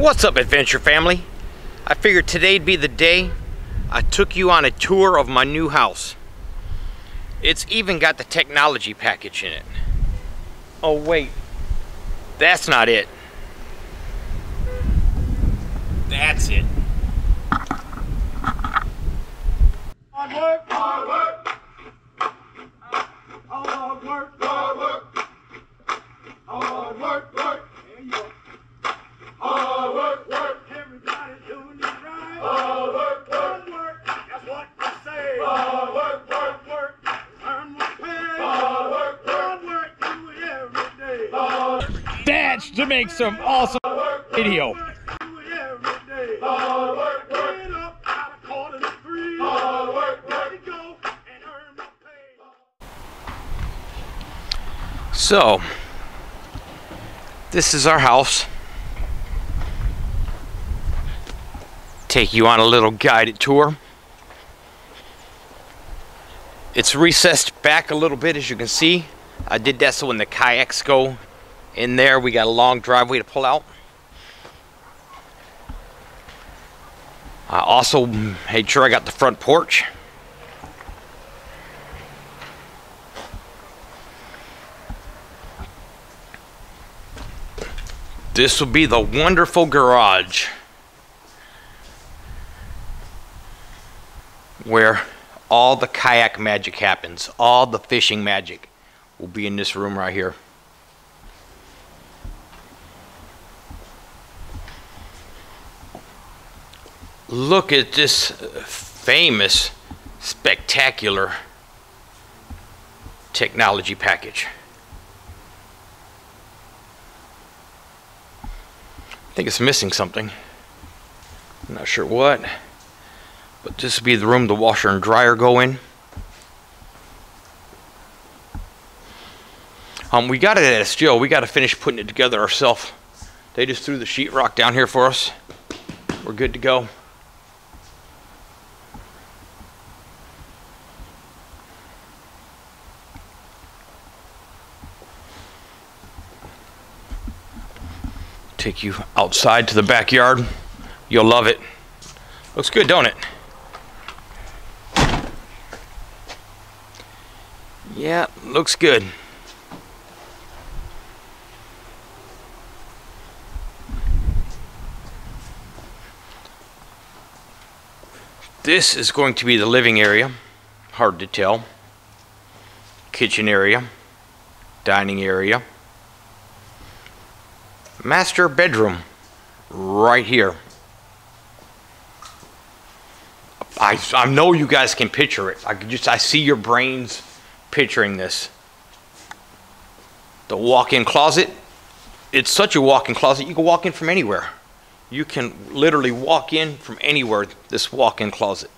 What's up, adventure family? I figured today'd be the day I took you on a tour of my new house. It's even got the technology package in it. Oh, wait. That's not it. That's it. Go and earn my pay. So, this is our house. Take you on a little guided tour. It's recessed back a little bit as you can see. I did that so when the kayaks go in there, we got a long driveway to pull out. I also made sure I got the front porch. This will be the wonderful garage where all the kayak magic happens. All the fishing magic will be in this room right here. Look at this famous, spectacular technology package. I think it's missing something. I'm not sure what. But this would be the room the washer and dryer go in. Um, we got it at still. We got to finish putting it together ourselves. They just threw the sheetrock down here for us. We're good to go. Take you outside to the backyard. You'll love it. Looks good, don't it? Yeah, looks good. This is going to be the living area. Hard to tell. Kitchen area. Dining area. Master bedroom. Right here. I, I know you guys can picture it. I just I see your brains picturing this. The walk-in closet. It's such a walk-in closet. You can walk in from anywhere. You can literally walk in from anywhere. This walk-in closet.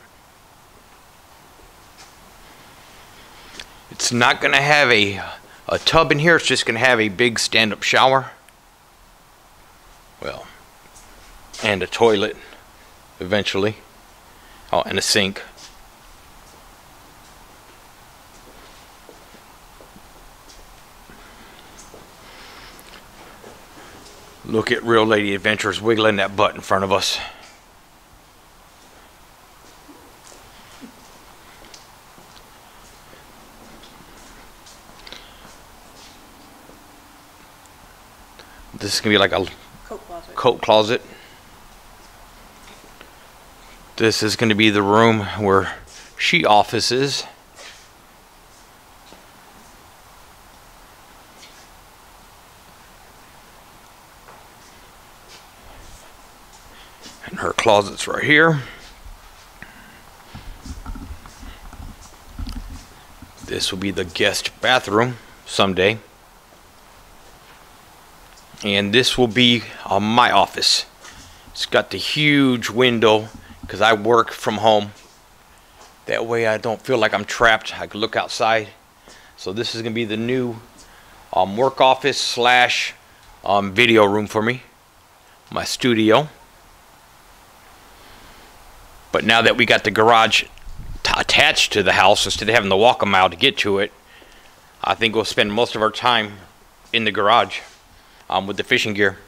It's not going to have a a tub in here. It's just going to have a big stand-up shower. Well, and a toilet eventually. Oh, and a sink. Look at Reel Lady Adventures wiggling that butt in front of us. This is going to be like a closet. coat closet. This is going to be the room where she office is. And her closet's right here. This will be the guest bathroom someday. And this will be uh, my office. It's got the huge window because I work from home. That way I don't feel like I'm trapped. I can look outside. So this is going to be the new um, work office slash um, video room for me. My studio. But now that we got the garage attached to the house instead of having to walk a mile to get to it, I think we'll spend most of our time in the garage um, with the fishing gear.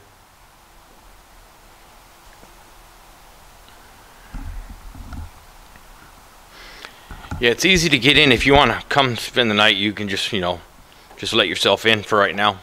Yeah, it's easy to get in. If you want to come spend the night, you can just, you know, just let yourself in for right now.